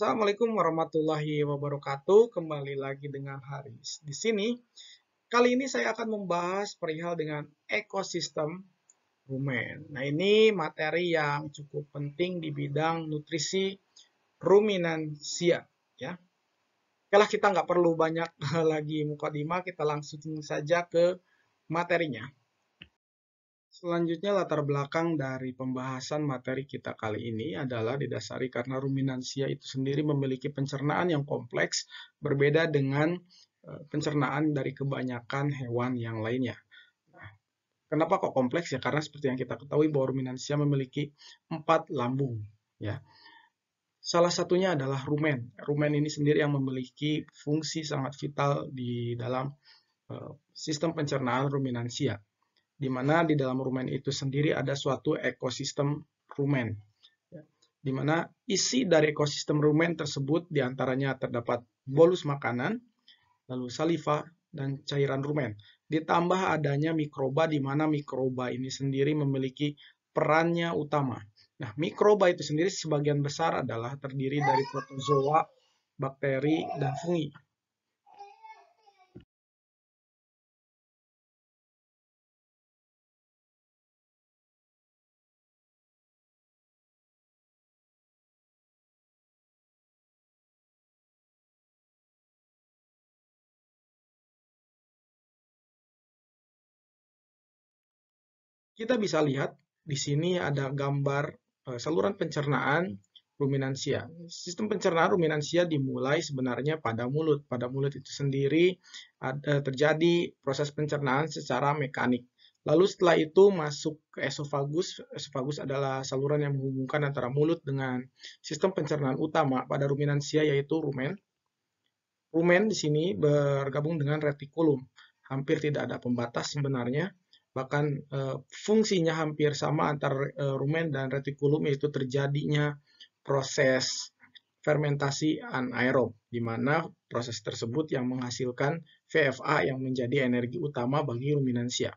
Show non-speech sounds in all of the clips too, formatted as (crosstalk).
Assalamualaikum warahmatullahi wabarakatuh. Kembali lagi dengan Haris. Di sini, kali ini saya akan membahas perihal dengan ekosistem rumen. Nah, ini materi yang cukup penting di bidang nutrisi ruminansia. Ya. Kalau kita nggak perlu banyak (laughs) lagi mukadimah, kita langsung saja ke materinya. Selanjutnya latar belakang dari pembahasan materi kita kali ini adalah didasari karena ruminansia itu sendiri memiliki pencernaan yang kompleks berbeda dengan eh, pencernaan dari kebanyakan hewan yang lainnya. Nah, kenapa kok kompleks ya? Karena seperti yang kita ketahui bahwa ruminansia memiliki empat lambung. Ya, Salah satunya adalah rumen. Rumen ini sendiri yang memiliki fungsi sangat vital di dalam eh, sistem pencernaan ruminansia di mana di dalam rumen itu sendiri ada suatu ekosistem rumen. Ya. Di mana isi dari ekosistem rumen tersebut di antaranya terdapat bolus makanan, lalu saliva, dan cairan rumen. Ditambah adanya mikroba di mana mikroba ini sendiri memiliki perannya utama. Nah, mikroba itu sendiri sebagian besar adalah terdiri dari protozoa, bakteri, dan fungi. Kita bisa lihat di sini ada gambar uh, saluran pencernaan ruminansia. Sistem pencernaan ruminansia dimulai sebenarnya pada mulut. Pada mulut itu sendiri ada terjadi proses pencernaan secara mekanik. Lalu setelah itu masuk ke esofagus. Esofagus adalah saluran yang menghubungkan antara mulut dengan sistem pencernaan utama pada ruminansia yaitu rumen. Rumen di sini bergabung dengan retikulum. Hampir tidak ada pembatas sebenarnya bahkan uh, fungsinya hampir sama antara uh, rumen dan retikulum yaitu terjadinya proses fermentasi anaerob di mana proses tersebut yang menghasilkan VFA yang menjadi energi utama bagi ruminansia.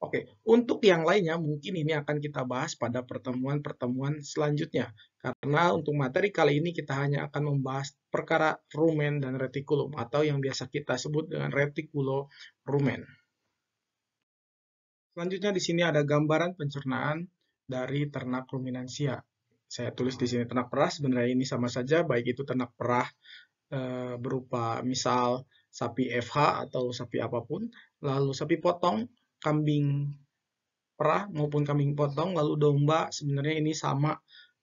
Oke, untuk yang lainnya mungkin ini akan kita bahas pada pertemuan-pertemuan selanjutnya. Karena untuk materi kali ini kita hanya akan membahas perkara rumen dan retikulum atau yang biasa kita sebut dengan retikulo rumen. Selanjutnya di sini ada gambaran pencernaan dari ternak ruminansia. Saya tulis di sini ternak perah, sebenarnya ini sama saja, baik itu ternak perah e, berupa misal sapi FH atau sapi apa pun, lalu sapi potong, kambing perah maupun kambing potong, lalu domba sebenarnya ini sama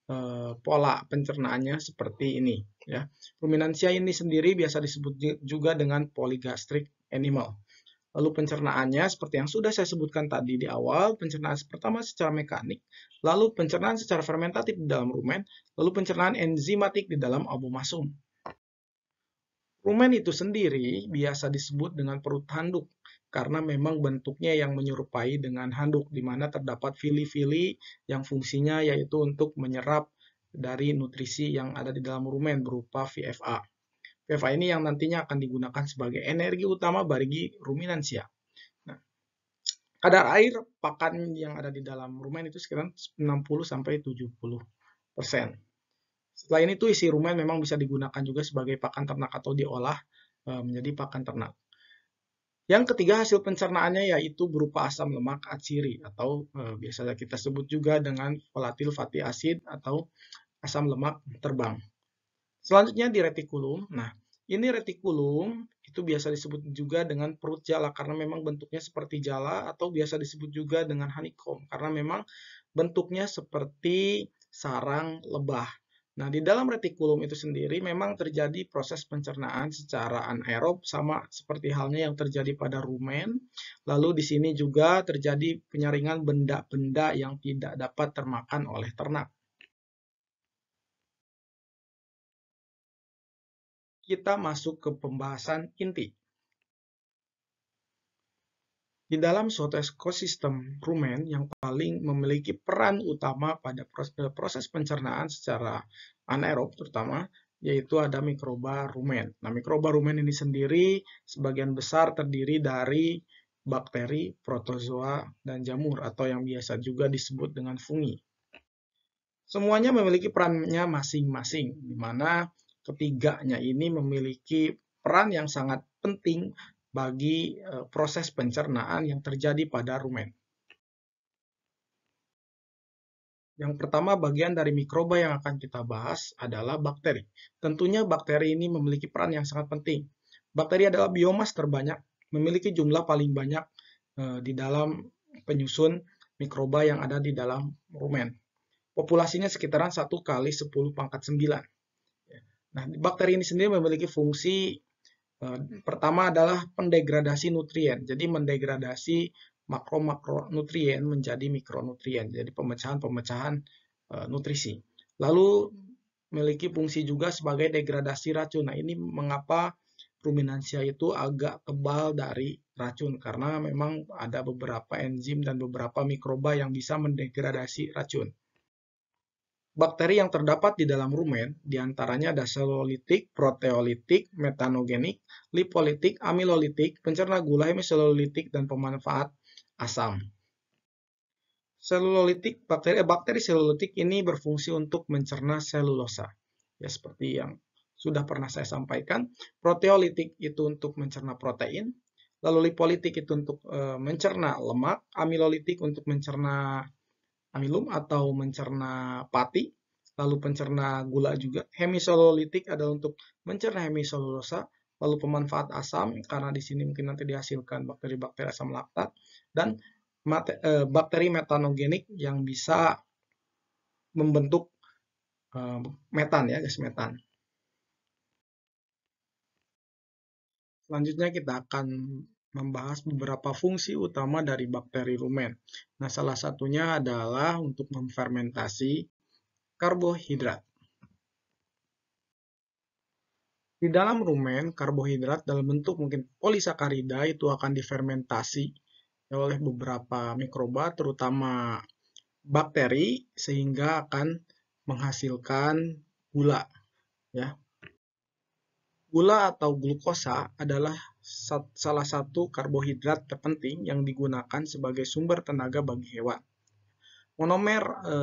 e, pola pencernaannya seperti ini. Ya. Ruminansia ini sendiri biasa disebut juga dengan polygastric animal. Lalu pencernaannya seperti yang sudah saya sebutkan tadi di awal, pencernaan pertama secara mekanik, lalu pencernaan secara fermentatif di dalam rumen, lalu pencernaan enzimatik di dalam abomasum. Rumen itu sendiri biasa disebut dengan perut handuk karena memang bentuknya yang menyerupai dengan handuk di mana terdapat fili-fili yang fungsinya yaitu untuk menyerap dari nutrisi yang ada di dalam rumen berupa VFA. PFA ini yang nantinya akan digunakan sebagai energi utama bagi ruminansia. Nah, kadar air pakan yang ada di dalam rumen itu sekitar 60-70 persen. Selain itu, isi rumen memang bisa digunakan juga sebagai pakan ternak atau diolah e, menjadi pakan ternak. Yang ketiga, hasil pencernaannya yaitu berupa asam lemak atsiri atau e, biasanya kita sebut juga dengan volatil fatty acid atau asam lemak terbang. Selanjutnya di retikulum. Nah, ini retikulum itu biasa disebut juga dengan perut jala karena memang bentuknya seperti jala atau biasa disebut juga dengan honeycomb karena memang bentuknya seperti sarang lebah. Nah, di dalam retikulum itu sendiri memang terjadi proses pencernaan secara anaerob sama seperti halnya yang terjadi pada rumen. Lalu di sini juga terjadi penyaringan benda-benda yang tidak dapat termakan oleh ternak. Kita masuk ke pembahasan inti. Di dalam suatu ekosistem rumen yang paling memiliki peran utama pada eh, proses pencernaan secara anaerob terutama, yaitu ada mikroba rumen. Nah, mikroba rumen ini sendiri sebagian besar terdiri dari bakteri, protozoa, dan jamur atau yang biasa juga disebut dengan fungi. Semuanya memiliki perannya masing-masing, di mana ketiganya ini memiliki peran yang sangat penting bagi eh, proses pencernaan yang terjadi pada rumen. Yang pertama bagian dari mikroba yang akan kita bahas adalah bakteri. Tentunya bakteri ini memiliki peran yang sangat penting. Bakteri adalah biomas terbanyak, memiliki jumlah paling banyak eh, di dalam penyusun mikroba yang ada di dalam rumen. Populasinya sekitaran 1 kali 10 pangkat 9. Nah, bakteri ini sendiri memiliki fungsi eh, pertama adalah pendegradasi nutrien. Jadi mendegradasi makro-makronutrien menjadi mikronutrien. Jadi pemecahan-pemecahan eh, nutrisi. Lalu memiliki fungsi juga sebagai degradasi racun. Nah, ini mengapa ruminansia itu agak kebal dari racun karena memang ada beberapa enzim dan beberapa mikroba yang bisa mendegradasi racun. Bakteri yang terdapat di dalam rumen di antaranya ada selolitik, proteolitik, metanogenik, lipolitik, amilolitik, pencerna gula hemiselolitik, dan pemanfaat asam. Selulolitik, bakteri, bakteri selolitik ini berfungsi untuk mencerna selulosa. Ya, seperti yang sudah pernah saya sampaikan. Proteolitik itu untuk mencerna protein, lalu lipolitik itu untuk e, mencerna lemak, amilolitik untuk mencerna amilum atau mencerna pati, lalu pencerna gula juga. Hemiselolitik adalah untuk mencerna hemiselulosa, lalu pemanfaat asam karena di sini mungkin nanti dihasilkan bakteri-bakteri asam laktat dan mate, e, bakteri metanogenik yang bisa membentuk e, metan ya, gas metan. Selanjutnya kita akan membahas beberapa fungsi utama dari bakteri rumen. Nah, salah satunya adalah untuk memfermentasi karbohidrat. Di dalam rumen, karbohidrat dalam bentuk mungkin polisakarida itu akan difermentasi oleh beberapa mikroba, terutama bakteri, sehingga akan menghasilkan gula. Ya, Gula atau glukosa adalah salah satu karbohidrat terpenting yang digunakan sebagai sumber tenaga bagi hewan. Monomer e,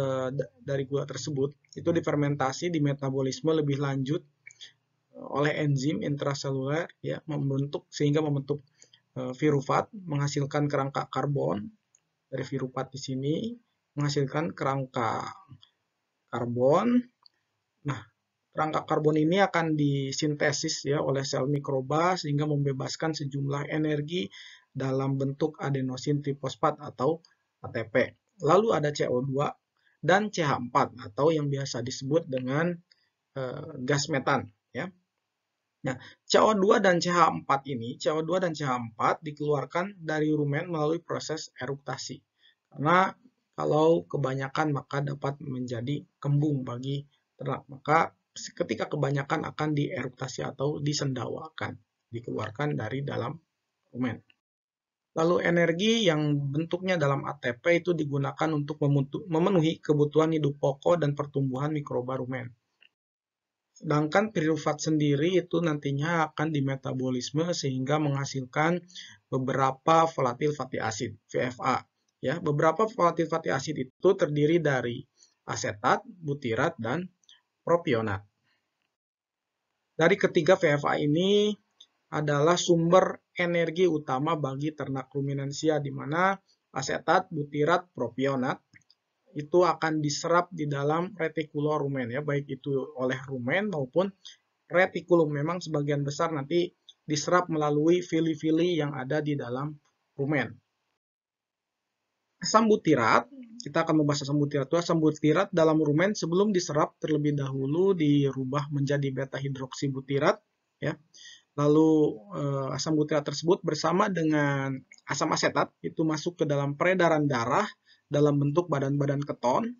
dari gula tersebut itu difermentasi di metabolisme lebih lanjut eh, oleh enzim intraseluler ya membentuk sehingga membentuk e, virufat menghasilkan kerangka karbon dari virupat di sini menghasilkan kerangka karbon. Rangka karbon ini akan disintesis ya oleh sel mikroba sehingga membebaskan sejumlah energi dalam bentuk adenosin trifosfat atau ATP. Lalu ada CO2 dan CH4 atau yang biasa disebut dengan uh, gas metan ya. Nah, CO2 dan CH4 ini, CO2 dan CH4 dikeluarkan dari rumen melalui proses eruktasi. Karena kalau kebanyakan maka dapat menjadi kembung bagi ternak. Maka ketika kebanyakan akan dieruktasi atau disendawakan, dikeluarkan dari dalam rumen. Lalu energi yang bentuknya dalam ATP itu digunakan untuk memenuhi kebutuhan hidup pokok dan pertumbuhan mikroba rumen. Sedangkan pirufat sendiri itu nantinya akan dimetabolisme sehingga menghasilkan beberapa volatil fatty acid, VFA. Ya, beberapa volatil fatty acid itu terdiri dari asetat, butirat, dan propionat. Dari ketiga VFA ini adalah sumber energi utama bagi ternak ruminansia di mana asetat, butirat, propionat itu akan diserap di dalam retikulum rumen ya, baik itu oleh rumen maupun retikulum. Memang sebagian besar nanti diserap melalui fili-fili yang ada di dalam rumen. Asam butirat kita akan membahas asam butirat. Asam butirat dalam rumen sebelum diserap terlebih dahulu dirubah menjadi beta hidroksibutirat ya. Lalu eh, asam butirat tersebut bersama dengan asam asetat itu masuk ke dalam peredaran darah dalam bentuk badan-badan keton,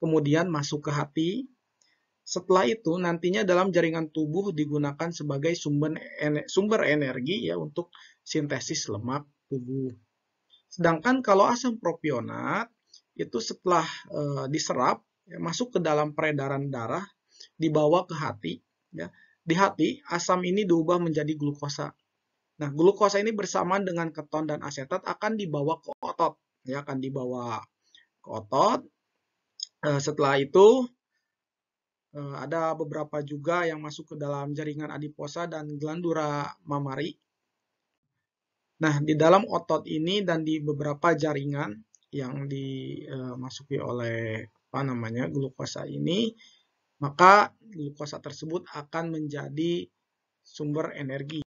kemudian masuk ke hati. Setelah itu nantinya dalam jaringan tubuh digunakan sebagai sumber sumber energi ya untuk sintesis lemak tubuh. Sedangkan kalau asam propionat itu setelah e, diserap ya, masuk ke dalam peredaran darah dibawa ke hati ya. Di hati asam ini diubah menjadi glukosa. Nah glukosa ini bersamaan dengan keton dan asetat akan dibawa ke otot ya akan dibawa ke otot. Eh, setelah itu eh, ada beberapa juga yang masuk ke dalam jaringan adiposa dan glandula mamari. Nah, di dalam otot ini dan di beberapa jaringan yang dimasuki oleh apa namanya glukosa ini, maka glukosa tersebut akan menjadi sumber energi.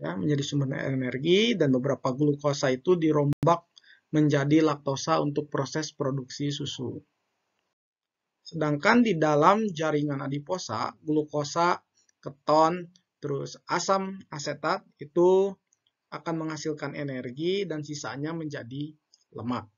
Ya, menjadi sumber energi dan beberapa glukosa itu dirombak menjadi laktosa untuk proses produksi susu. Sedangkan di dalam jaringan adiposa, glukosa, keton, terus asam asetat itu akan menghasilkan energi dan sisanya menjadi lemak.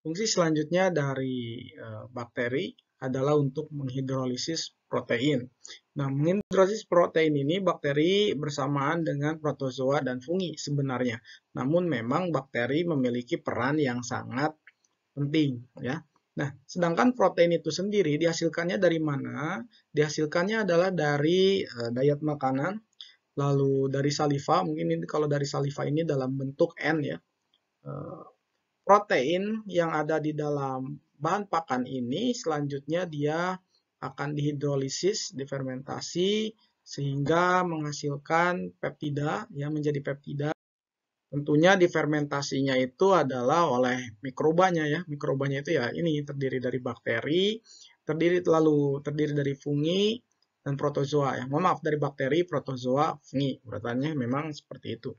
Fungsi selanjutnya dari uh, bakteri adalah untuk menghidrolisis protein. Nah, menghidrolisis protein ini bakteri bersamaan dengan protozoa dan fungi sebenarnya. Namun memang bakteri memiliki peran yang sangat penting ya. Nah, sedangkan protein itu sendiri dihasilkannya dari mana? Dihasilkannya adalah dari uh, diet makanan, lalu dari saliva, mungkin ini kalau dari saliva ini dalam bentuk N ya. Uh, protein yang ada di dalam bahan pakan ini selanjutnya dia akan dihidrolisis, difermentasi sehingga menghasilkan peptida yang menjadi peptida. Tentunya difermentasinya itu adalah oleh mikrobanya ya. Mikrobanya itu ya ini terdiri dari bakteri, terdiri lalu terdiri dari fungi dan protozoa ya. Mohon maaf dari bakteri, protozoa, fungi. Urutannya memang seperti itu.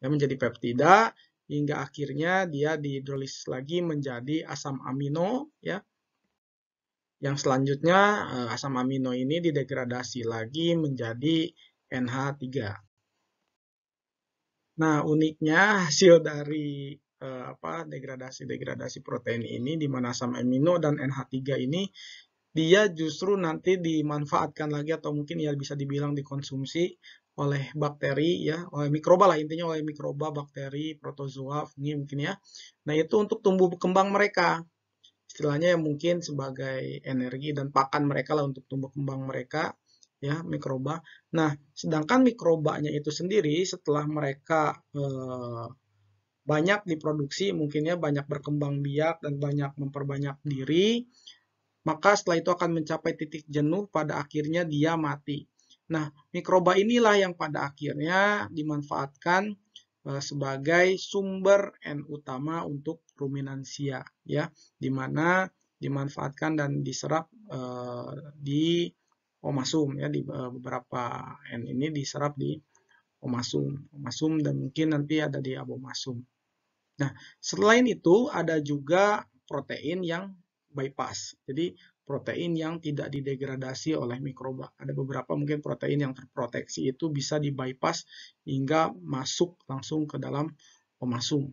Yang menjadi peptida hingga akhirnya dia dihidrolisis lagi menjadi asam amino ya. Yang selanjutnya eh, asam amino ini didegradasi lagi menjadi NH3. Nah, uniknya hasil dari eh, apa degradasi-degradasi protein ini di mana asam amino dan NH3 ini dia justru nanti dimanfaatkan lagi atau mungkin ya bisa dibilang dikonsumsi oleh bakteri ya, oleh mikroba lah intinya oleh mikroba, bakteri, protozoa, fungi mungkin ya. Nah, itu untuk tumbuh kembang mereka. Istilahnya yang mungkin sebagai energi dan pakan mereka lah untuk tumbuh kembang mereka ya, mikroba. Nah, sedangkan mikrobanya itu sendiri setelah mereka eh, banyak diproduksi, mungkinnya banyak berkembang biak dan banyak memperbanyak diri, maka setelah itu akan mencapai titik jenuh pada akhirnya dia mati. Nah, mikroba inilah yang pada akhirnya dimanfaatkan uh, sebagai sumber N utama untuk ruminansia ya, di mana dimanfaatkan dan diserap uh, di omasum ya di uh, beberapa N ini diserap di omasum, omasum dan mungkin nanti ada di abomasum. Nah, selain itu ada juga protein yang bypass. Jadi protein yang tidak didegradasi oleh mikroba. Ada beberapa mungkin protein yang terproteksi itu bisa di bypass hingga masuk langsung ke dalam pemasung.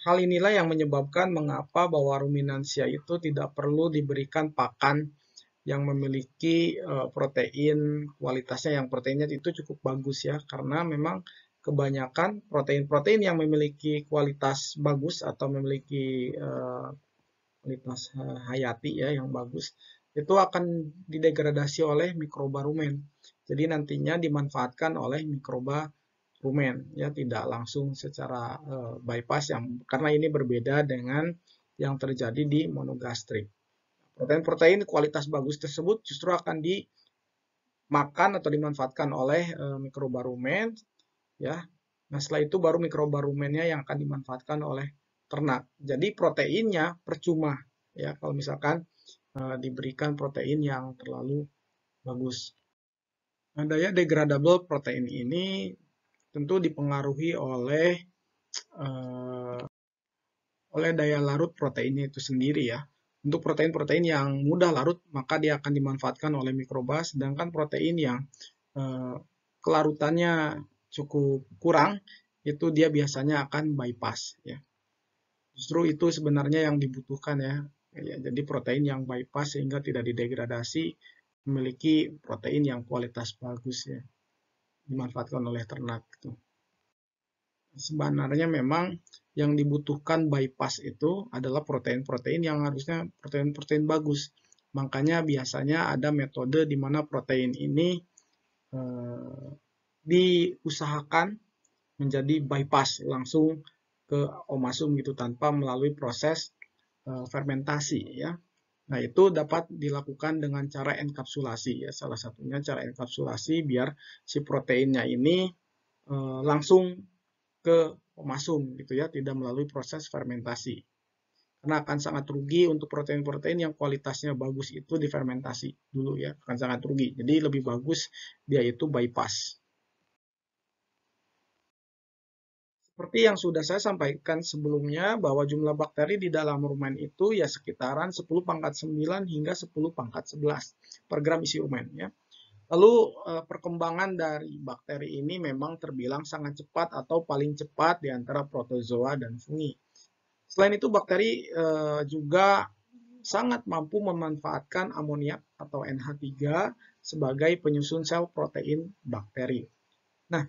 Hal inilah yang menyebabkan mengapa bahwa ruminansia itu tidak perlu diberikan pakan yang memiliki uh, protein kualitasnya yang proteinnya itu cukup bagus ya karena memang kebanyakan protein-protein yang memiliki kualitas bagus atau memiliki uh, kualitas eh, hayati ya yang bagus itu akan didegradasi oleh mikroba rumen. Jadi nantinya dimanfaatkan oleh mikroba rumen ya tidak langsung secara uh, bypass yang karena ini berbeda dengan yang terjadi di monogastrik. Protein-protein kualitas bagus tersebut justru akan dimakan atau dimanfaatkan oleh uh, mikroba rumen ya. Nah, setelah itu baru mikroba rumennya yang akan dimanfaatkan oleh ternak. Jadi proteinnya percuma ya kalau misalkan uh, diberikan protein yang terlalu bagus. Nah, daya degradable protein ini tentu dipengaruhi oleh uh, oleh daya larut proteinnya itu sendiri ya. Untuk protein-protein yang mudah larut, maka dia akan dimanfaatkan oleh mikroba, sedangkan protein yang uh, kelarutannya cukup kurang, itu dia biasanya akan bypass ya. Justru itu sebenarnya yang dibutuhkan ya. ya. Jadi protein yang bypass sehingga tidak didegradasi memiliki protein yang kualitas bagus ya. Dimanfaatkan oleh ternak itu. Sebenarnya memang yang dibutuhkan bypass itu adalah protein-protein yang harusnya protein-protein bagus. Makanya biasanya ada metode di mana protein ini eh, diusahakan menjadi bypass langsung ke omasum gitu tanpa melalui proses uh, fermentasi ya. Nah, itu dapat dilakukan dengan cara enkapsulasi ya. Salah satunya cara enkapsulasi biar si proteinnya ini uh, langsung ke omasum gitu ya, tidak melalui proses fermentasi. Karena akan sangat rugi untuk protein-protein yang kualitasnya bagus itu difermentasi dulu ya, akan sangat rugi. Jadi lebih bagus dia itu bypass. Seperti yang sudah saya sampaikan sebelumnya bahwa jumlah bakteri di dalam rumen itu ya sekitaran 10 pangkat 9 hingga 10 pangkat 11 per gram isi rumen ya. Lalu eh, perkembangan dari bakteri ini memang terbilang sangat cepat atau paling cepat di antara protozoa dan fungi. Selain itu bakteri eh, juga sangat mampu memanfaatkan amoniak atau NH3 sebagai penyusun sel protein bakteri. Nah,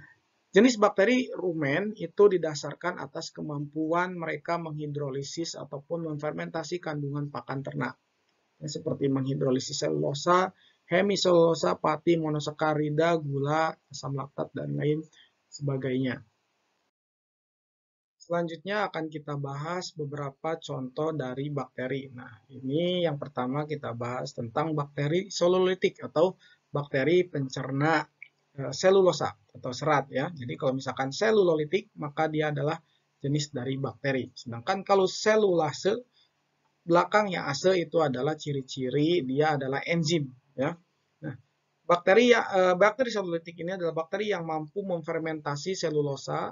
Jenis bakteri rumen itu didasarkan atas kemampuan mereka menghidrolisis ataupun memfermentasi kandungan pakan ternak. Ya, seperti menghidrolisis selulosa, hemiselulosa, pati, monosakarida, gula, asam laktat, dan lain sebagainya. Selanjutnya akan kita bahas beberapa contoh dari bakteri. Nah, ini yang pertama kita bahas tentang bakteri selulolitik atau bakteri pencerna selulosa atau serat ya. Jadi kalau misalkan selulolitik maka dia adalah jenis dari bakteri. Sedangkan kalau selulase belakangnya ase itu adalah ciri-ciri dia adalah enzim ya. Nah, bakteri ya, eh, bakteri selulolitik ini adalah bakteri yang mampu memfermentasi selulosa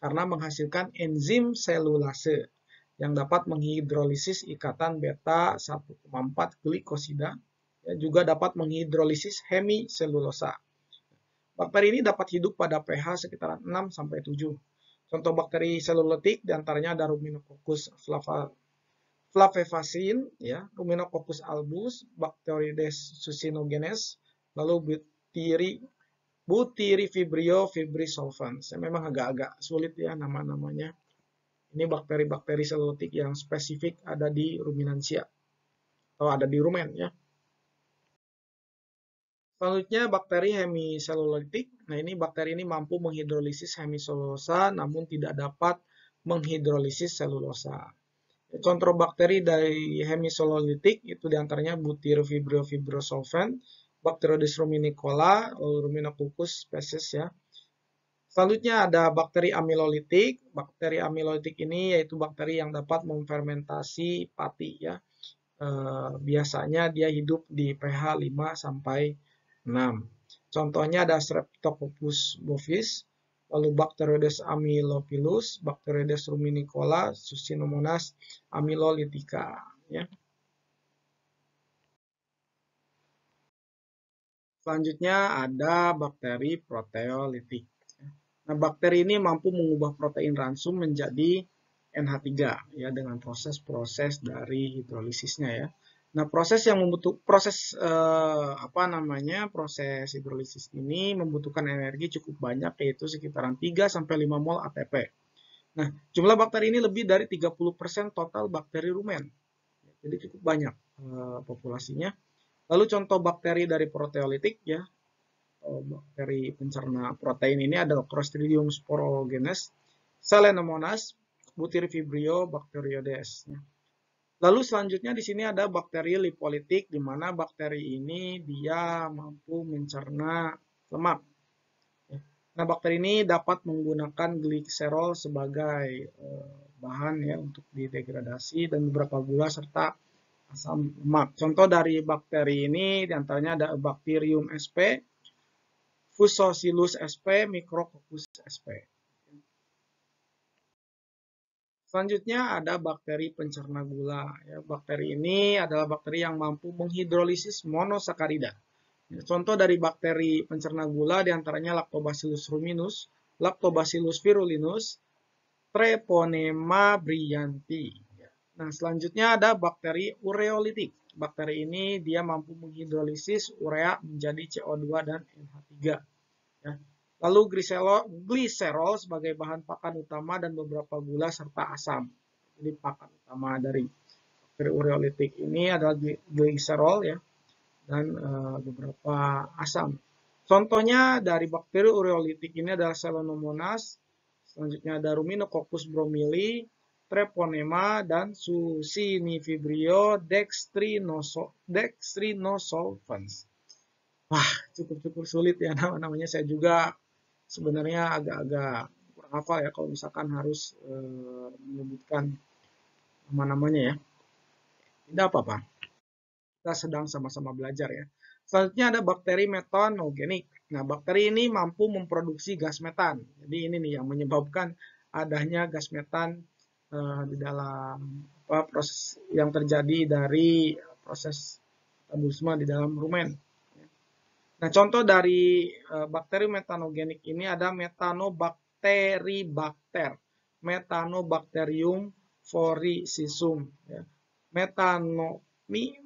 karena menghasilkan enzim selulase yang dapat menghidrolisis ikatan beta 1,4 glikosida ya, juga dapat menghidrolisis hemiselulosa. Bakteri ini dapat hidup pada pH sekitar 6 sampai 7. Contoh bakteri selulotik di antaranya ada Ruminococcus flavefacin, ya, Ruminococcus albus, Bacteroides succinogenes, lalu Butiri, Butyrifibrio fibrisolvans. Ya, memang agak-agak sulit ya nama-namanya. Ini bakteri-bakteri selulotik yang spesifik ada di ruminansia atau ada di rumen ya. Selanjutnya bakteri hemiselulolitik. Nah ini bakteri ini mampu menghidrolisis hemiselulosa namun tidak dapat menghidrolisis selulosa. Contoh bakteri dari hemiselulolitik itu di antaranya Butyrofibrio fibrosolvent, Bacteroides ruminicola, Ruminococcus species ya. Selanjutnya ada bakteri amilolitik. Bakteri amilolitik ini yaitu bakteri yang dapat memfermentasi pati ya. E, biasanya dia hidup di pH 5 sampai 6. Contohnya ada Streptococcus bovis, lalu Bacteroides amylophilus, Bacteroides ruminicola, Succinomonas amylolitica. Ya. Selanjutnya ada bakteri proteolitik. Nah, bakteri ini mampu mengubah protein ransum menjadi NH3 ya dengan proses-proses dari hidrolisisnya ya. Nah, proses yang membutuh proses eh, apa namanya? proses hidrolisis ini membutuhkan energi cukup banyak yaitu sekitaran 3 sampai 5 mol ATP. Nah, jumlah bakteri ini lebih dari 30% total bakteri rumen. Jadi cukup banyak eh, populasinya. Lalu contoh bakteri dari proteolitik ya. bakteri pencerna protein ini adalah Clostridium sporogenes, Selenomonas, Butyrfibrio bacteroides. Ya. Lalu selanjutnya di sini ada bakteri lipolitik, di mana bakteri ini dia mampu mencerna lemak. Ya. Nah, bakteri ini dapat menggunakan gliserol sebagai eh, bahan ya untuk didegradasi dan beberapa gula serta asam lemak. Contoh dari bakteri ini di antaranya ada Bacterium sp, Fusosilus sp, Micrococcus sp. Selanjutnya ada bakteri pencerna gula. Ya, bakteri ini adalah bakteri yang mampu menghidrolisis monosakarida. Ya, contoh dari bakteri pencerna gula di antaranya Lactobacillus ruminus, Lactobacillus virulinus, Treponema brillanti. Ya. Nah, selanjutnya ada bakteri ureolitik. Bakteri ini dia mampu menghidrolisis urea menjadi CO2 dan NH3. Ya. Lalu gliserol sebagai bahan pakan utama dan beberapa gula serta asam. Jadi pakan utama dari bakteri ureolitik ini adalah gliserol ya dan e, beberapa asam. Contohnya dari bakteri ureolitik ini adalah Selenomonas, Selanjutnya ada Ruminococcus bromili, Treponema, dan Susinifibrio dextrinosolvans. Wah, cukup-cukup sulit ya nama-namanya. Saya juga sebenarnya agak-agak kurang hafal ya kalau misalkan harus e, menyebutkan nama-namanya ya. Tidak apa-apa. Kita sedang sama-sama belajar ya. Selanjutnya ada bakteri metanogenik. Nah, bakteri ini mampu memproduksi gas metan. Jadi ini nih yang menyebabkan adanya gas metan uh, di dalam apa, proses yang terjadi dari proses metabolisme di dalam rumen. Nah, contoh dari uh, bakteri metanogenik ini ada metanobakteribakter, metanobacterium forisisum, ya. metano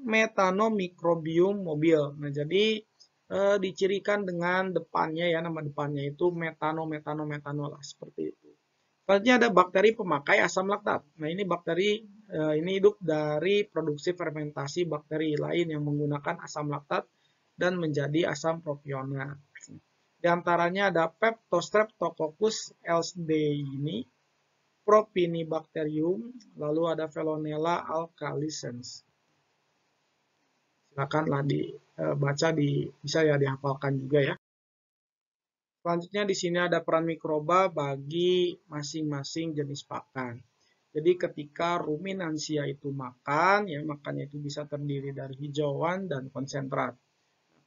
metanomikrobium mobil. Nah, jadi eh, dicirikan dengan depannya ya nama depannya itu metano metano metano lah seperti itu. Selanjutnya ada bakteri pemakai asam laktat. Nah ini bakteri eh, ini hidup dari produksi fermentasi bakteri lain yang menggunakan asam laktat dan menjadi asam propionat. Di antaranya ada Peptostreptococcus elsdeyini, Propinibacterium, lalu ada Velonella alkaliscens silakanlah dibaca eh, di bisa ya dihafalkan juga ya. Selanjutnya di sini ada peran mikroba bagi masing-masing jenis pakan. Jadi ketika ruminansia itu makan, ya makannya itu bisa terdiri dari hijauan dan konsentrat.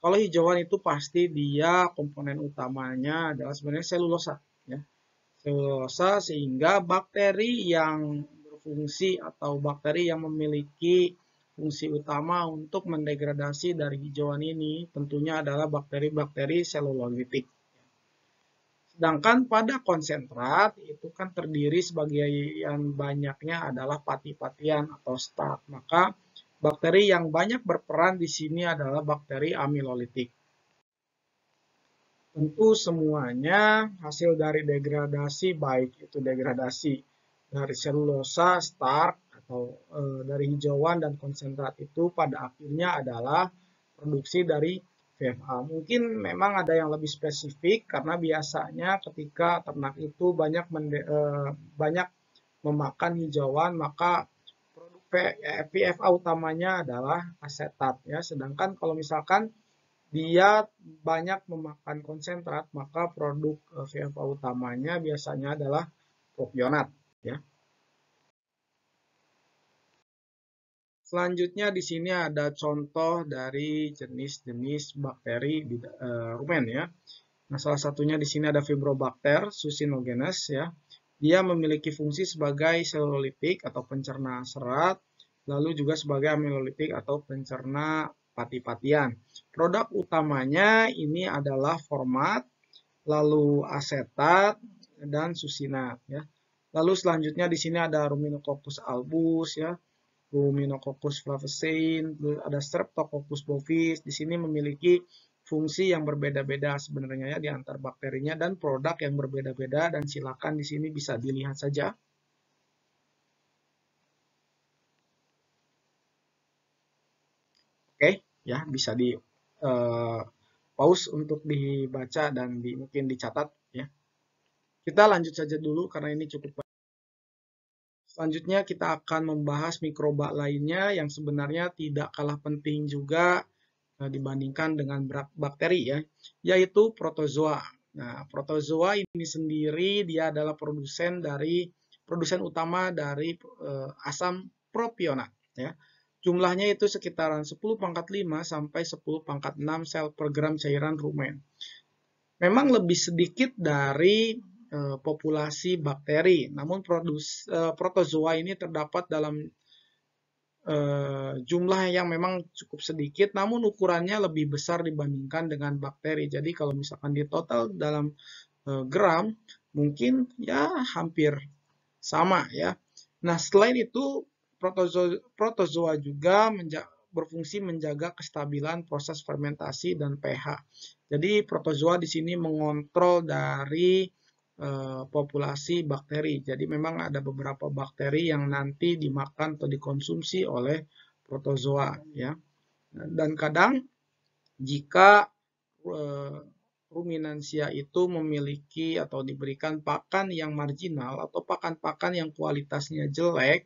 Kalau hijauan itu pasti dia komponen utamanya adalah sebenarnya selulosa, ya. Selulosa sehingga bakteri yang berfungsi atau bakteri yang memiliki Fungsi utama untuk mendegradasi dari hijauan ini tentunya adalah bakteri-bakteri selulolitik. Sedangkan pada konsentrat itu kan terdiri sebagian banyaknya adalah pati-patian atau starch. Maka bakteri yang banyak berperan di sini adalah bakteri amilolitik. Tentu semuanya hasil dari degradasi baik itu degradasi dari selulosa, starch atau e, dari hijauan dan konsentrat itu pada akhirnya adalah produksi dari VFA. Mungkin memang ada yang lebih spesifik karena biasanya ketika ternak itu banyak e, banyak memakan hijauan maka produk VFA utamanya adalah asetat ya. Sedangkan kalau misalkan dia banyak memakan konsentrat maka produk VFA utamanya biasanya adalah propionat ya. Selanjutnya di sini ada contoh dari jenis-jenis bakteri uh, rumen ya. Nah, salah satunya di sini ada Fibrobacter sucinogenes ya. Dia memiliki fungsi sebagai selolitik atau pencerna serat, lalu juga sebagai amilolitik atau pencerna pati-patian. Produk utamanya ini adalah format, lalu asetat dan susinat ya. Lalu selanjutnya di sini ada Ruminococcus albus ya Ruminococcus flavescens, ada Streptococcus bovis. Di sini memiliki fungsi yang berbeda-beda sebenarnya ya di antar bakterinya dan produk yang berbeda-beda dan silakan di sini bisa dilihat saja. Oke, ya bisa di uh, pause untuk dibaca dan di, mungkin dicatat ya. Kita lanjut saja dulu karena ini cukup Selanjutnya kita akan membahas mikroba lainnya yang sebenarnya tidak kalah penting juga dibandingkan dengan bakteri ya, yaitu protozoa. Nah, protozoa ini sendiri dia adalah produsen dari produsen utama dari uh, asam propionat ya. Jumlahnya itu sekitaran 10 pangkat 5 sampai 10 pangkat 6 sel per gram cairan rumen. Memang lebih sedikit dari Eh, populasi bakteri. Namun produs, eh, protozoa ini terdapat dalam eh, jumlah yang memang cukup sedikit, namun ukurannya lebih besar dibandingkan dengan bakteri. Jadi kalau misalkan di total dalam gram, mungkin ya hampir sama ya. Nah selain itu protozoa, protozoa juga menja berfungsi menjaga kestabilan proses fermentasi dan pH. Jadi protozoa di sini mengontrol dari Eh, populasi bakteri. Jadi memang ada beberapa bakteri yang nanti dimakan atau dikonsumsi oleh protozoa ya. Dan kadang jika uh, ruminansia itu memiliki atau diberikan pakan yang marginal atau pakan-pakan yang kualitasnya jelek,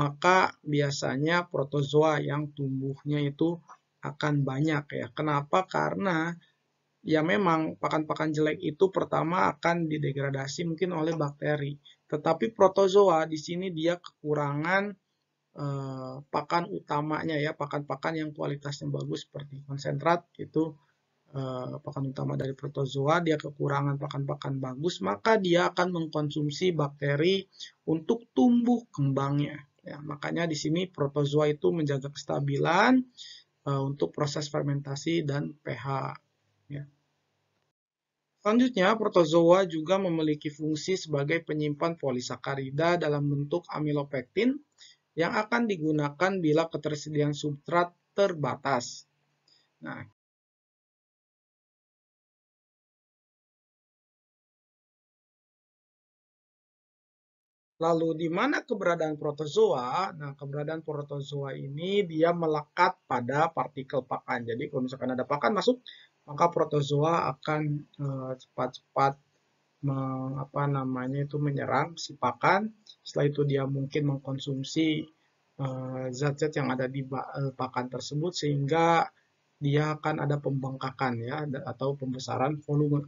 maka biasanya protozoa yang tumbuhnya itu akan banyak ya. Kenapa? Karena ya memang pakan-pakan jelek itu pertama akan didegradasi mungkin oleh bakteri. Tetapi protozoa di sini dia kekurangan eh, pakan utamanya ya, pakan-pakan yang kualitasnya bagus seperti konsentrat itu eh, pakan utama dari protozoa, dia kekurangan pakan-pakan bagus, maka dia akan mengkonsumsi bakteri untuk tumbuh kembangnya. Ya, makanya di sini protozoa itu menjaga kestabilan uh, untuk proses fermentasi dan pH. Ya. Selanjutnya, protozoa juga memiliki fungsi sebagai penyimpan polisakarida dalam bentuk amilopektin yang akan digunakan bila ketersediaan substrat terbatas. Nah, Lalu di mana keberadaan protozoa? Nah, keberadaan protozoa ini dia melekat pada partikel pakan. Jadi kalau misalkan ada pakan masuk, maka protozoa akan eh, cepat-cepat apa namanya itu menyerang si pakan. Setelah itu dia mungkin mengkonsumsi eh, zat-zat uh, yang ada di uh, pakan tersebut sehingga dia akan ada pembengkakan ya atau pembesaran volume.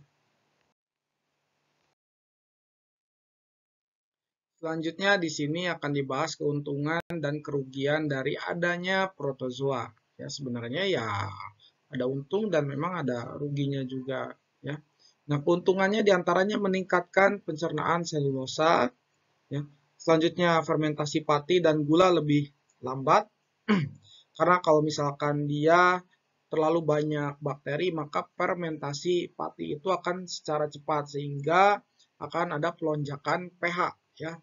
Selanjutnya di sini akan dibahas keuntungan dan kerugian dari adanya protozoa. Ya sebenarnya ya ada untung dan memang ada ruginya juga ya. Nah, keuntungannya di antaranya meningkatkan pencernaan selulosa, ya. Selanjutnya fermentasi pati dan gula lebih lambat, (clears throat) karena kalau misalkan dia terlalu banyak bakteri, maka fermentasi pati itu akan secara cepat sehingga akan ada pelonjakan pH, ya.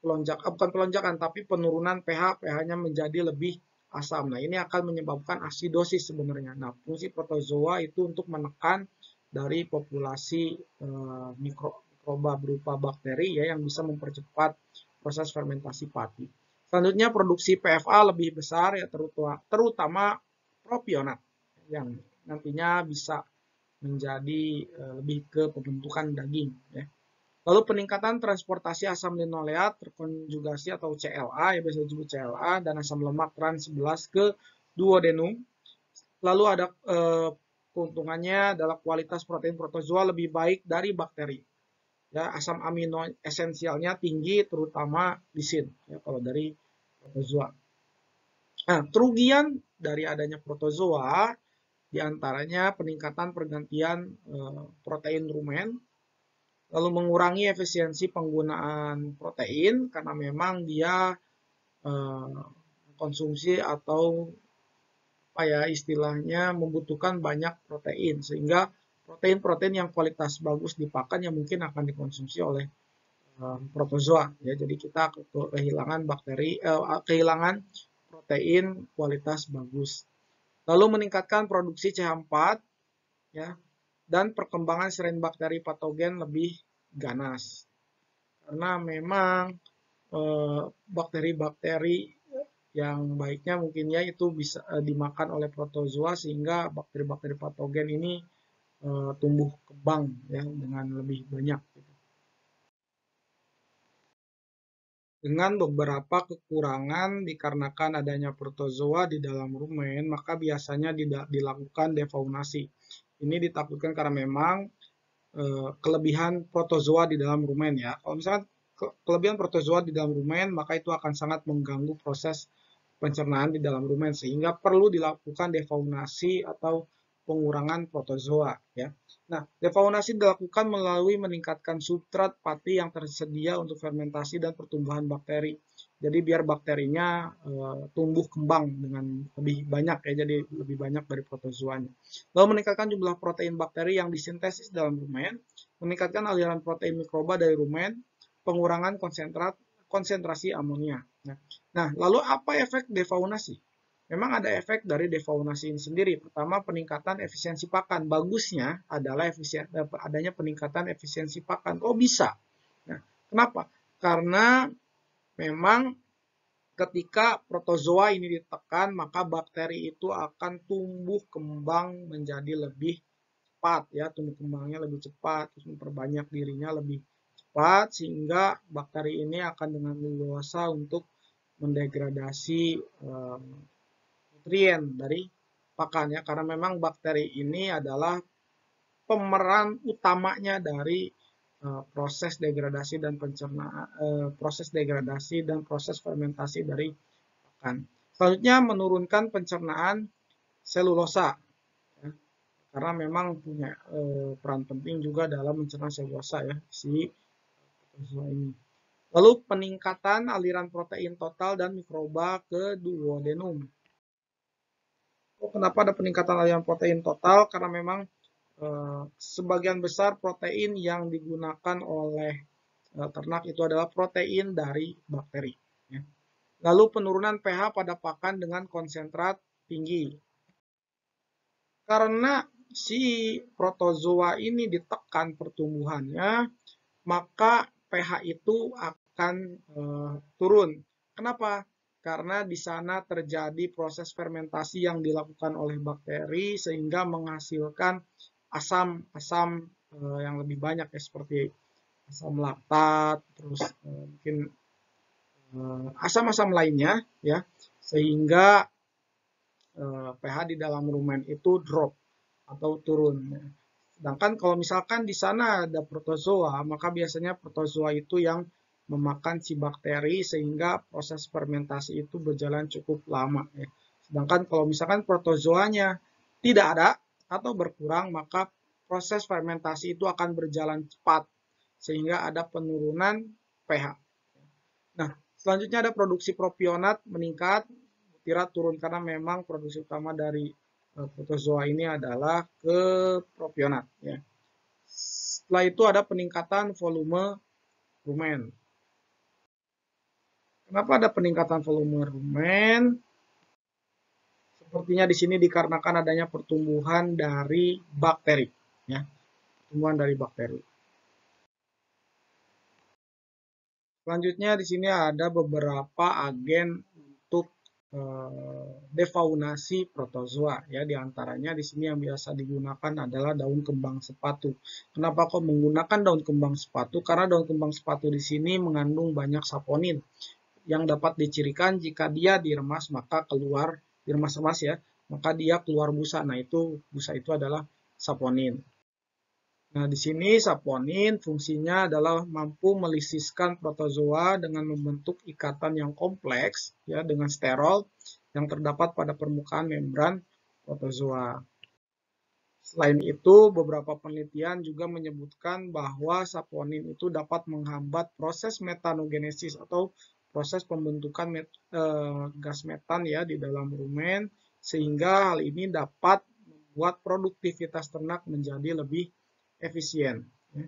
Pelonjak, bukan pelonjakan, tapi penurunan pH, pH-nya menjadi lebih asam. Nah, ini akan menyebabkan asidosis sebenarnya. Nah, fungsi protozoa itu untuk menekan dari populasi mikro, mikroba berupa bakteri ya yang bisa mempercepat proses fermentasi pati. Selanjutnya produksi PFA lebih besar ya terutama, terutama propionat yang nantinya bisa menjadi uh, lebih ke pembentukan daging ya. Lalu peningkatan transportasi asam linoleat terkonjugasi atau CLA, ya biasa disebut CLA, dan asam lemak trans 11 ke duodenum. Lalu ada eh, keuntungannya adalah kualitas protein protozoa lebih baik dari bakteri. Ya, asam amino esensialnya tinggi, terutama lisin, ya, kalau dari protozoa. Nah, kerugian dari adanya protozoa di antaranya peningkatan pergantian eh, protein rumen lalu mengurangi efisiensi penggunaan protein karena memang dia eh, konsumsi atau apa ya istilahnya membutuhkan banyak protein. Sehingga protein-protein yang kualitas bagus dipakan yang mungkin akan dikonsumsi oleh eh, protozoa. Ya jadi kita kehilangan bakteri eh, kehilangan protein kualitas bagus. Lalu meningkatkan produksi CH4 ya dan perkembangan strain bakteri patogen lebih ganas. Karena memang eh, bakteri-bakteri yang baiknya mungkin ya itu bisa eh, dimakan oleh protozoa sehingga bakteri-bakteri patogen ini eh, tumbuh kembang ya dengan lebih banyak. Gitu. Dengan beberapa kekurangan dikarenakan adanya protozoa di dalam rumen, maka biasanya dilakukan defaunasi ini ditakutkan karena memang e, kelebihan protozoa di dalam rumen ya. Kalau misalnya ke, kelebihan protozoa di dalam rumen, maka itu akan sangat mengganggu proses pencernaan di dalam rumen sehingga perlu dilakukan defaunasi atau pengurangan protozoa ya. Nah, defaunasi dilakukan melalui meningkatkan substrat pati yang tersedia untuk fermentasi dan pertumbuhan bakteri. Jadi biar bakterinya e, tumbuh kembang dengan lebih banyak ya, jadi lebih banyak dari protozoanya. Lalu meningkatkan jumlah protein bakteri yang disintesis dalam rumen, meningkatkan aliran protein mikroba dari rumen, pengurangan konsentrat konsentrasi amonia. Nah, nah, lalu apa efek defaunasi? Memang ada efek dari defaunasi ini sendiri. Pertama, peningkatan efisiensi pakan. Bagusnya adalah efisien, adanya peningkatan efisiensi pakan. Oh bisa. Nah, kenapa? Karena memang ketika protozoa ini ditekan, maka bakteri itu akan tumbuh kembang menjadi lebih cepat ya. Tumbuh kembangnya lebih cepat terus memperbanyak dirinya lebih cepat sehingga bakteri ini akan dengan leluasa untuk mendegradasi uh, nutrien dari pakan ya karena memang bakteri ini adalah pemeran utamanya dari proses degradasi dan pencernaan uh, proses degradasi dan proses fermentasi dari pakan. Selanjutnya menurunkan pencernaan selulosa karena memang punya e, peran penting juga dalam mencerna selulosa ya si ini. Lalu peningkatan aliran protein total dan mikroba ke duodenum. Oh, kenapa ada peningkatan aliran protein total? Karena memang sebagian besar protein yang digunakan oleh e, ternak itu adalah protein dari bakteri. Ya. Lalu penurunan pH pada pakan dengan konsentrat tinggi. Karena si protozoa ini ditekan pertumbuhannya, maka pH itu akan uh, turun. Kenapa? Karena di sana terjadi proses fermentasi yang dilakukan oleh bakteri sehingga menghasilkan asam-asam uh, yang lebih banyak ya seperti asam laktat, terus uh, mungkin asam-asam lainnya ya sehingga pH di dalam rumen itu drop atau turun. Sedangkan kalau misalkan di sana ada protozoa, maka biasanya protozoa itu yang memakan si bakteri sehingga proses fermentasi itu berjalan cukup lama. Ya. Sedangkan kalau misalkan protozoanya tidak ada atau berkurang, maka proses fermentasi itu akan berjalan cepat sehingga ada penurunan pH. Nah, selanjutnya ada produksi propionat meningkat, butirat turun karena memang produksi utama dari Eh, protozoa ini adalah ke propionat. Ya. Setelah itu ada peningkatan volume rumen. Kenapa ada peningkatan volume rumen? Sepertinya di sini dikarenakan adanya pertumbuhan dari bakteri. Ya. Pertumbuhan dari bakteri. Selanjutnya di sini ada beberapa agen Eh, defaunasi protozoa ya di antaranya di sini yang biasa digunakan adalah daun kembang sepatu. Kenapa kok menggunakan daun kembang sepatu? Karena daun kembang sepatu di sini mengandung banyak saponin yang dapat dicirikan jika dia diremas maka keluar diremas-remas ya maka dia keluar busa. Nah itu busa itu adalah saponin. Nah, di sini saponin fungsinya adalah mampu melisiskan protozoa dengan membentuk ikatan yang kompleks ya dengan sterol yang terdapat pada permukaan membran protozoa. Selain itu, beberapa penelitian juga menyebutkan bahwa saponin itu dapat menghambat proses metanogenesis atau proses pembentukan met, e, gas metan ya di dalam rumen sehingga hal ini dapat membuat produktivitas ternak menjadi lebih efisien. Ya.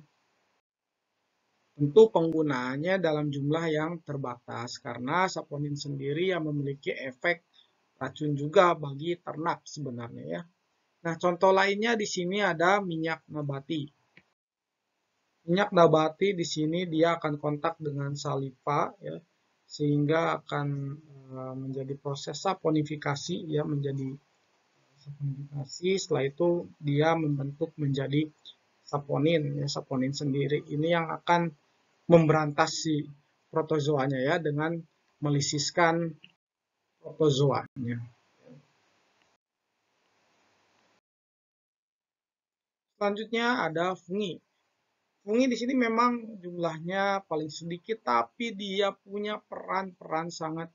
Tentu penggunaannya dalam jumlah yang terbatas karena saponin sendiri yang memiliki efek racun juga bagi ternak sebenarnya ya. Nah, contoh lainnya di sini ada minyak nabati. Minyak nabati di sini dia akan kontak dengan saliva ya sehingga akan eh, menjadi proses saponifikasi ya menjadi saponifikasi setelah itu dia membentuk menjadi saponin ya saponin sendiri ini yang akan memberantas si protozoanya ya dengan melisiskan protozoanya. Selanjutnya ada fungi. Fungi di sini memang jumlahnya paling sedikit tapi dia punya peran-peran sangat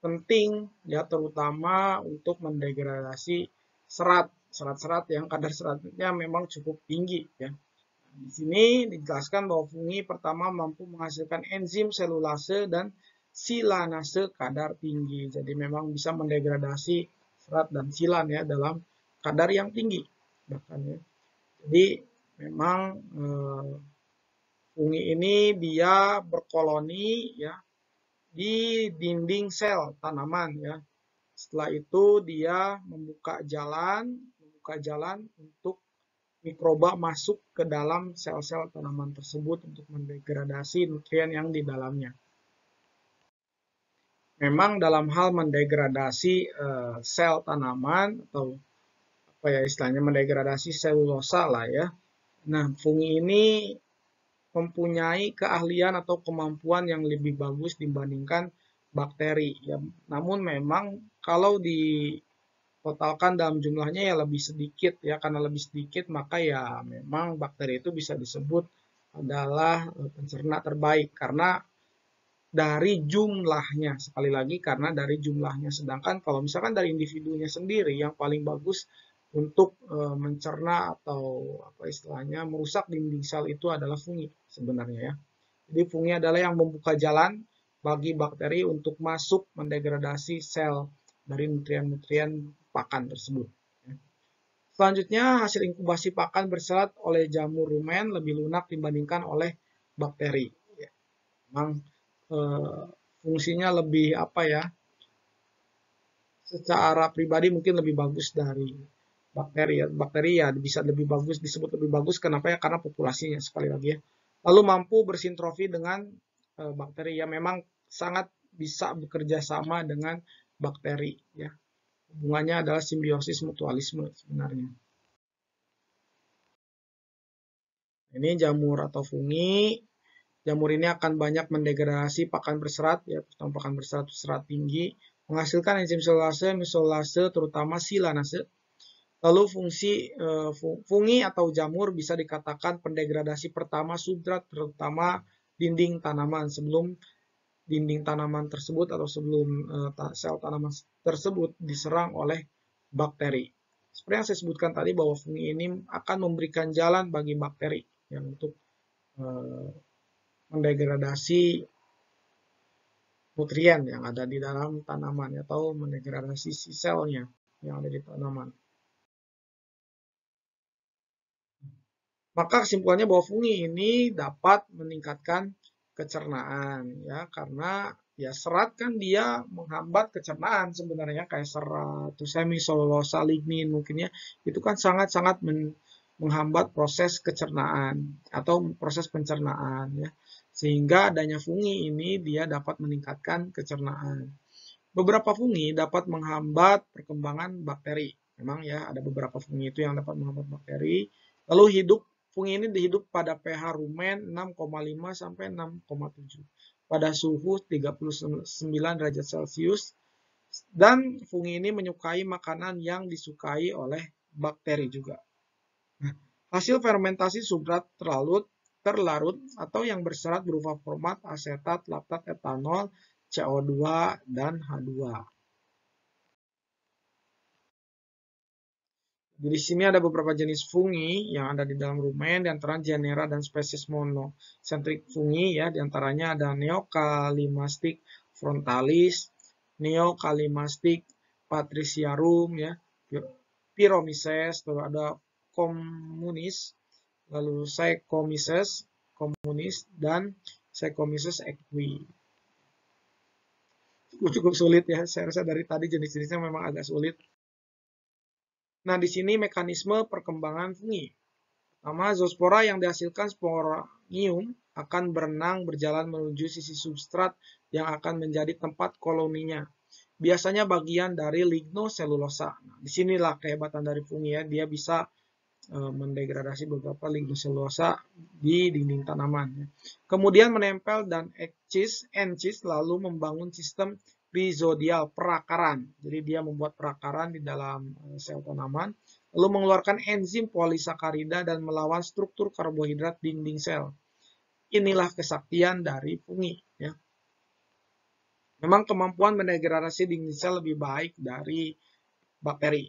penting ya terutama untuk mendegradasi serat serat-serat yang kadar seratnya memang cukup tinggi ya. Di sini dijelaskan bahwa fungi pertama mampu menghasilkan enzim selulase dan silanase kadar tinggi. Jadi memang bisa mendegradasi serat dan silan ya dalam kadar yang tinggi bahkan ya. Jadi memang eh, fungi ini dia berkoloni ya di dinding sel tanaman ya. Setelah itu dia membuka jalan membuka jalan untuk mikroba masuk ke dalam sel-sel tanaman tersebut untuk mendegradasi nutrien yang di dalamnya. Memang dalam hal mendegradasi uh, sel tanaman atau apa ya istilahnya mendegradasi selulosa lah ya. Nah, fungi ini mempunyai keahlian atau kemampuan yang lebih bagus dibandingkan bakteri. Ya. Namun memang kalau di totalkan dalam jumlahnya ya lebih sedikit ya. Karena lebih sedikit maka ya memang bakteri itu bisa disebut adalah eh, pencerna terbaik. Karena dari jumlahnya sekali lagi karena dari jumlahnya. Sedangkan kalau misalkan dari individunya sendiri yang paling bagus untuk e, mencerna atau apa istilahnya merusak dinding sel itu adalah fungi sebenarnya ya. Jadi fungi adalah yang membuka jalan bagi bakteri untuk masuk mendegradasi sel dari nutrien-nutrien pakan tersebut. Ya. Selanjutnya, hasil inkubasi pakan berserat oleh jamur rumen lebih lunak dibandingkan oleh bakteri. Ya. Memang Eh, fungsinya lebih apa ya secara pribadi mungkin lebih bagus dari bakteri ya bakteri ya bisa lebih bagus disebut lebih bagus kenapa ya? Karena populasinya sekali lagi ya. Lalu mampu bersintrofi dengan e, bakteri ya memang sangat bisa bekerja sama dengan bakteri ya. Hubungannya adalah simbiosis mutualisme sebenarnya. Ini jamur atau fungi. Jamur ini akan banyak mendegradasi pakan berserat, ya, pakan berserat serat tinggi, menghasilkan enzim selulase, misolase, terutama silanase. Lalu fungsi e, fungi atau jamur bisa dikatakan pendegradasi pertama substrat, terutama dinding tanaman sebelum dinding tanaman tersebut atau sebelum e, sel tanaman tersebut diserang oleh bakteri. Seperti yang saya sebutkan tadi bahwa fungi ini akan memberikan jalan bagi bakteri yang untuk e, mendegradasi nutrien yang ada di dalam tanaman atau mendegradasi si selnya yang ada di tanaman. Maka kesimpulannya bahwa fungi ini dapat meningkatkan kecernaan ya karena ya serat kan dia menghambat kecernaan sebenarnya kayak serat, semi selulosa, lignin mungkin ya itu kan sangat-sangat menghambat proses kecernaan atau proses pencernaan ya sehingga adanya fungi ini dia dapat meningkatkan kecernaan. Beberapa fungi dapat menghambat perkembangan bakteri. Memang ya ada beberapa fungi itu yang dapat menghambat bakteri. Lalu hidup fungi ini dihidup pada pH rumen 6,5 sampai 6,7 pada suhu 39 derajat Celcius dan fungi ini menyukai makanan yang disukai oleh bakteri juga. Hasil fermentasi substrat terlalu terlarut atau yang berserat berupa format asetat, laktat, etanol, CO2, dan H2. Di sini ada beberapa jenis fungi yang ada di dalam rumen, di antara genera dan spesies monocentric fungi ya, di antaranya ada Neocalimastic frontalis, Neocalimastic patriciarum ya, Pyromyces, terus ada Communis, lalu Psychomyces komunis dan Psychomyces equi. Cukup sulit ya, saya rasa dari tadi jenis-jenisnya memang agak sulit. Nah, di sini mekanisme perkembangan fungi. Pertama, zoospora yang dihasilkan sporanium akan berenang berjalan menuju sisi substrat yang akan menjadi tempat koloninya. Biasanya bagian dari lignoselulosa. Nah, di sinilah kehebatan dari fungi ya, dia bisa E, mendegradasi beberapa lignoselulosa di dinding tanaman. Ya. Kemudian menempel dan ekcis, encis lalu membangun sistem rhizodial perakaran. Jadi dia membuat perakaran di dalam e, sel tanaman, lalu mengeluarkan enzim polisakarida dan melawan struktur karbohidrat dinding sel. Inilah kesaktian dari fungi. Ya. Memang kemampuan mendegradasi dinding sel lebih baik dari bakteri.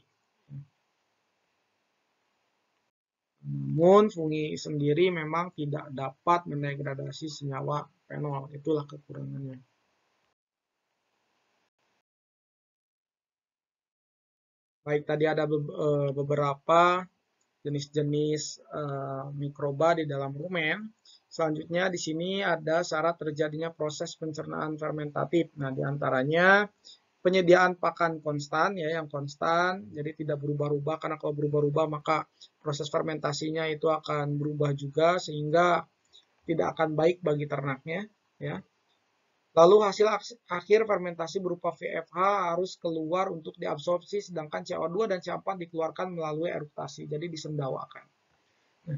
Namun fungi sendiri memang tidak dapat mendegradasi senyawa fenol. Itulah kekurangannya. Baik, tadi ada eh, beberapa jenis-jenis uh, mikroba di dalam rumen. Selanjutnya di sini ada syarat terjadinya proses pencernaan fermentatif. Nah, di antaranya penyediaan pakan konstan ya yang konstan jadi tidak berubah-ubah karena kalau berubah-ubah maka proses fermentasinya itu akan berubah juga sehingga tidak akan baik bagi ternaknya ya Lalu hasil akhir fermentasi berupa VFH harus keluar untuk diabsorpsi, sedangkan CO2 dan CO4 dikeluarkan melalui eruktasi, jadi disendawakan. Nah,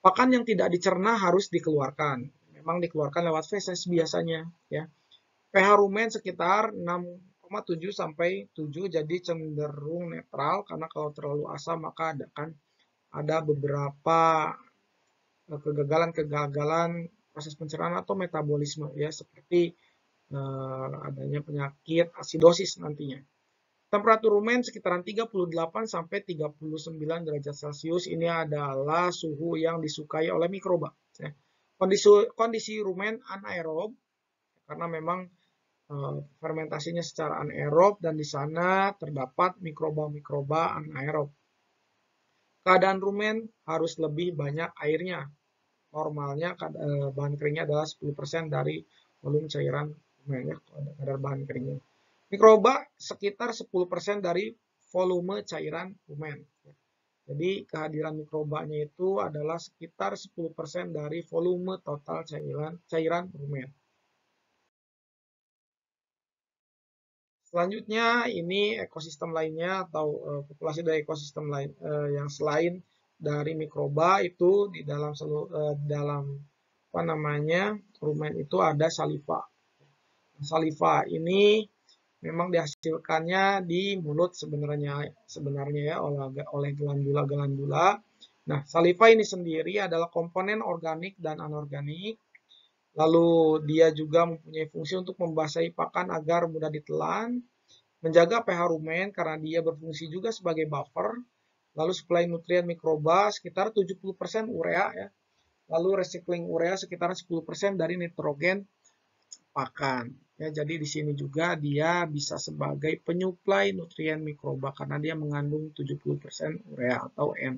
pakan yang tidak dicerna harus dikeluarkan. Memang dikeluarkan lewat feses biasanya. ya. pH rumen sekitar 6,7 sampai 7, jadi cenderung netral, karena kalau terlalu asam maka ada kan ada beberapa eh, kegagalan-kegagalan proses pencernaan atau metabolisme ya seperti uh, adanya penyakit asidosis nantinya. Temperatur rumen sekitaran 38 sampai 39 derajat Celcius ini adalah suhu yang disukai oleh mikroba. Ya. Kondisi, kondisi rumen anaerob karena memang uh, fermentasinya secara anaerob dan di sana terdapat mikroba-mikroba anaerob. Keadaan rumen harus lebih banyak airnya normalnya eh, bahan keringnya adalah 10% dari volume cairan ya, kadar bahan keringnya. Mikroba sekitar 10% dari volume cairan rumen. Jadi kehadiran mikrobanya itu adalah sekitar 10% dari volume total cairan cairan rumen. Selanjutnya ini ekosistem lainnya atau uh, populasi dari ekosistem lain uh, yang selain dari mikroba itu di dalam uh, dalam apa namanya rumen itu ada saliva. Saliva ini memang dihasilkannya di mulut sebenarnya sebenarnya ya oleh oleh glandula-glandula. Nah, saliva ini sendiri adalah komponen organik dan anorganik. Lalu dia juga mempunyai fungsi untuk membasahi pakan agar mudah ditelan, menjaga pH rumen karena dia berfungsi juga sebagai buffer Lalu suplai nutrien mikroba sekitar 70% urea ya. Lalu recycling urea sekitar 10% dari nitrogen pakan. Ya, jadi di sini juga dia bisa sebagai penyuplai nutrien mikroba karena dia mengandung 70% urea atau N.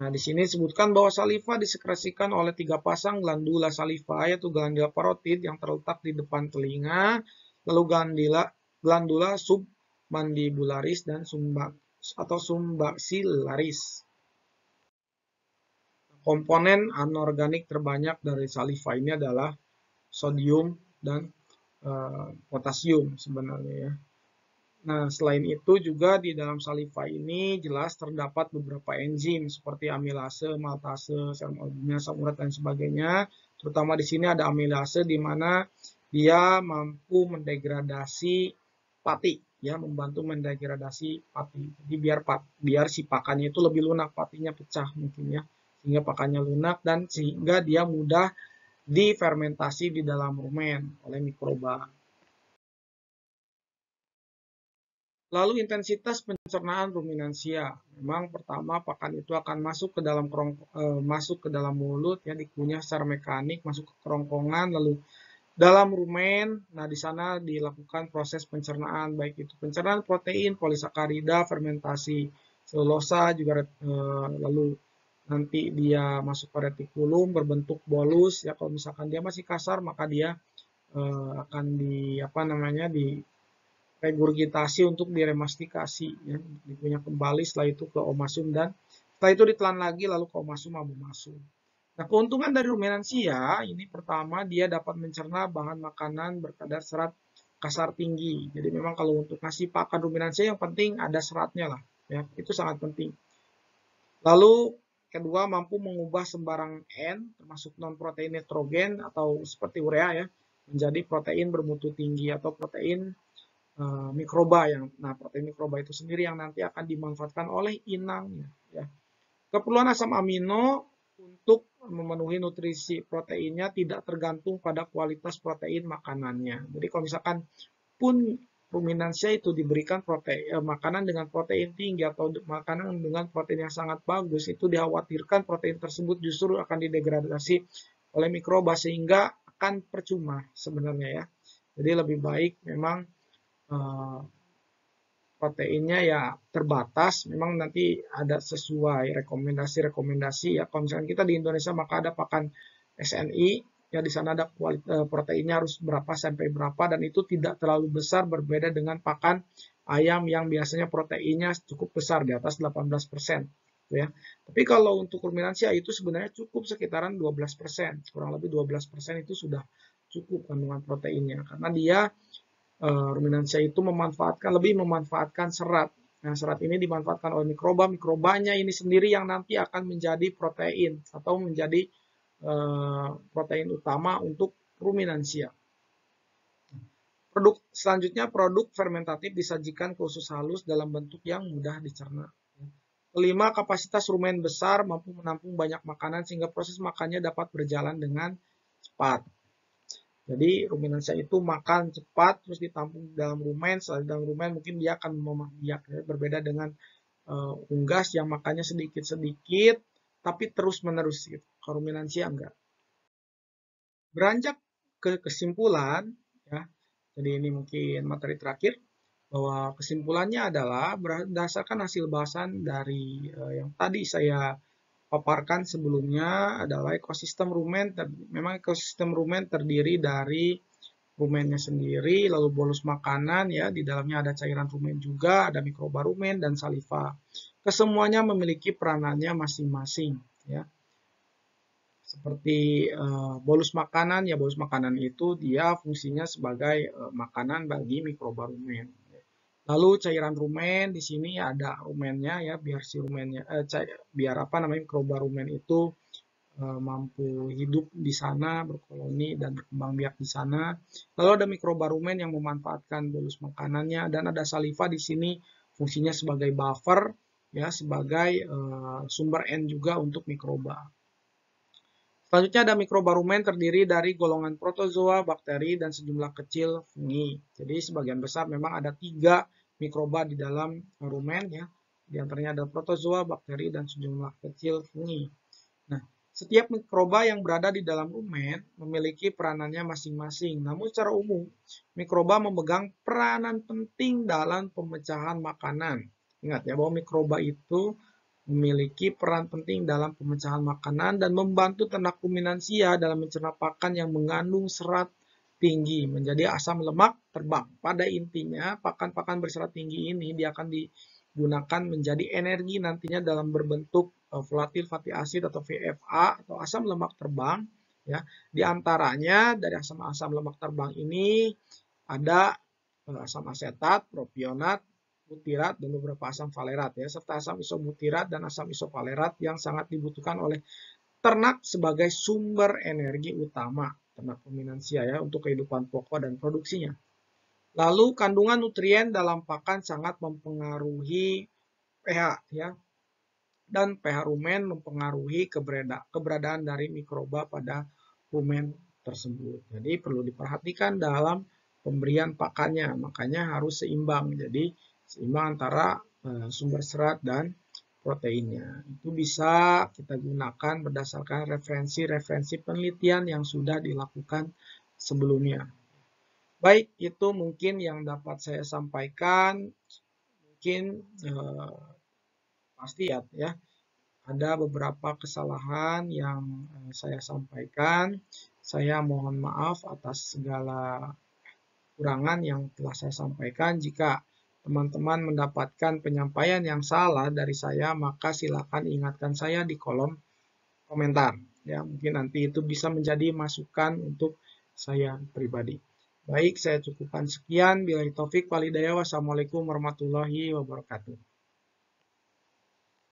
Nah, di sini disebutkan bahwa saliva disekresikan oleh tiga pasang glandula saliva, yaitu glandula parotid yang terletak di depan telinga, lalu glandula, glandula sub mandibularis dan sumba atau sumbaxillaris. Komponen anorganik terbanyak dari saliva ini adalah sodium dan uh, potasium sebenarnya ya. Nah, selain itu juga di dalam saliva ini jelas terdapat beberapa enzim seperti amilase, maltase, serum albumin, asam urat dan sebagainya. Terutama di sini ada amilase di mana dia mampu mendegradasi pati ya membantu mendegradasi pati. Jadi biar pat, biar si pakannya itu lebih lunak, patinya pecah mungkin ya. Sehingga pakannya lunak dan sehingga dia mudah difermentasi di dalam rumen oleh mikroba. Lalu intensitas pencernaan ruminansia. Memang pertama pakan itu akan masuk ke dalam kerong, eh, masuk ke dalam mulut ya dikunyah secara mekanik masuk ke kerongkongan lalu dalam rumen, nah di sana dilakukan proses pencernaan baik itu pencernaan protein, polisakarida, fermentasi selulosa juga e, lalu nanti dia masuk ke retikulum berbentuk bolus ya kalau misalkan dia masih kasar maka dia e, akan di apa namanya di regurgitasi untuk diremastikasi ya dikunyah kembali setelah itu ke omasum dan setelah itu ditelan lagi lalu ke omasum abu masum Nah, keuntungan dari ruminansia ini pertama dia dapat mencerna bahan makanan berkadar serat kasar tinggi. Jadi memang kalau untuk ngasih pakan ruminansia yang penting ada seratnya lah, ya. Itu sangat penting. Lalu kedua mampu mengubah sembarang N termasuk non protein nitrogen atau seperti urea ya menjadi protein bermutu tinggi atau protein uh, mikroba yang nah protein mikroba itu sendiri yang nanti akan dimanfaatkan oleh inangnya ya. Keperluan asam amino untuk memenuhi nutrisi proteinnya tidak tergantung pada kualitas protein makanannya. Jadi kalau misalkan pun ruminansia itu diberikan protein eh, makanan dengan protein tinggi atau makanan dengan protein yang sangat bagus itu dikhawatirkan protein tersebut justru akan didegradasi oleh mikroba sehingga akan percuma sebenarnya ya. Jadi lebih baik memang eh, proteinnya ya terbatas, memang nanti ada sesuai rekomendasi-rekomendasi ya. Kalau misalkan kita di Indonesia maka ada pakan SNI, ya di sana ada eh, proteinnya harus berapa sampai berapa dan itu tidak terlalu besar berbeda dengan pakan ayam yang biasanya proteinnya cukup besar di atas 18%. ya. Tapi kalau untuk ruminansia itu sebenarnya cukup sekitaran 12%, kurang lebih 12% itu sudah cukup kandungan proteinnya karena dia ruminansia itu memanfaatkan lebih memanfaatkan serat. Nah, serat ini dimanfaatkan oleh mikroba, mikrobanya ini sendiri yang nanti akan menjadi protein atau menjadi uh, protein utama untuk ruminansia. Produk selanjutnya produk fermentatif disajikan ke usus halus dalam bentuk yang mudah dicerna. Kelima, kapasitas rumen besar mampu menampung banyak makanan sehingga proses makannya dapat berjalan dengan cepat. Jadi ruminansia itu makan cepat terus ditampung dalam rumen, setelah dalam rumen mungkin dia akan memahdiak ya. berbeda dengan uh, unggas yang makannya sedikit-sedikit tapi terus-menerus gitu. Kalau ruminansia enggak. Beranjak ke kesimpulan ya. Jadi ini mungkin materi terakhir bahwa kesimpulannya adalah berdasarkan hasil bahasan dari uh, yang tadi saya paparkan sebelumnya adalah ekosistem rumen memang ekosistem rumen terdiri dari rumennya sendiri lalu bolus makanan ya di dalamnya ada cairan rumen juga ada mikroba rumen dan saliva. Kesemuanya memiliki peranannya masing-masing ya. Seperti uh, bolus makanan ya bolus makanan itu dia fungsinya sebagai uh, makanan bagi mikroba rumen Lalu cairan rumen di sini ada rumennya ya biar si rumennya eh, cair, biar apa namanya mikroba rumen itu eh, mampu hidup di sana berkoloni dan berkembang biak di sana. Lalu ada mikroba rumen yang memanfaatkan bolus makanannya dan ada saliva di sini fungsinya sebagai buffer ya sebagai eh, sumber N juga untuk mikroba. Selanjutnya ada mikroba rumen terdiri dari golongan protozoa, bakteri, dan sejumlah kecil fungi. Jadi sebagian besar memang ada tiga mikroba di dalam rumen ya. Di antaranya ada protozoa, bakteri, dan sejumlah kecil fungi. Nah, setiap mikroba yang berada di dalam rumen memiliki peranannya masing-masing. Namun secara umum, mikroba memegang peranan penting dalam pemecahan makanan. Ingat ya bahwa mikroba itu memiliki peran penting dalam pemecahan makanan dan membantu ternak ruminansia dalam mencerna pakan yang mengandung serat tinggi menjadi asam lemak terbang. Pada intinya pakan-pakan berserat tinggi ini dia akan digunakan menjadi energi nantinya dalam berbentuk uh, volatil fatty acid atau VFA atau asam lemak terbang ya. Di antaranya dari asam-asam lemak terbang ini ada uh, asam asetat, propionat, butirat dan beberapa asam valerat ya serta asam isobutirat dan asam isovalerat yang sangat dibutuhkan oleh ternak sebagai sumber energi utama ternak ruminansia ya untuk kehidupan pokok dan produksinya. Lalu kandungan nutrien dalam pakan sangat mempengaruhi pH ya. Dan pH rumen mempengaruhi keberadaan dari mikroba pada rumen tersebut. Jadi perlu diperhatikan dalam pemberian pakannya, makanya harus seimbang. Jadi seimbang antara uh, sumber serat dan proteinnya. Itu bisa kita gunakan berdasarkan referensi-referensi penelitian yang sudah dilakukan sebelumnya. Baik, itu mungkin yang dapat saya sampaikan. Mungkin eh, pasti ya, ya ada beberapa kesalahan yang eh, saya sampaikan. Saya mohon maaf atas segala kurangan yang telah saya sampaikan. Jika teman-teman mendapatkan penyampaian yang salah dari saya, maka silakan ingatkan saya di kolom komentar. Ya, mungkin nanti itu bisa menjadi masukan untuk saya pribadi. Baik, saya cukupkan sekian. Bila taufik walidaya, wassalamualaikum warahmatullahi wabarakatuh.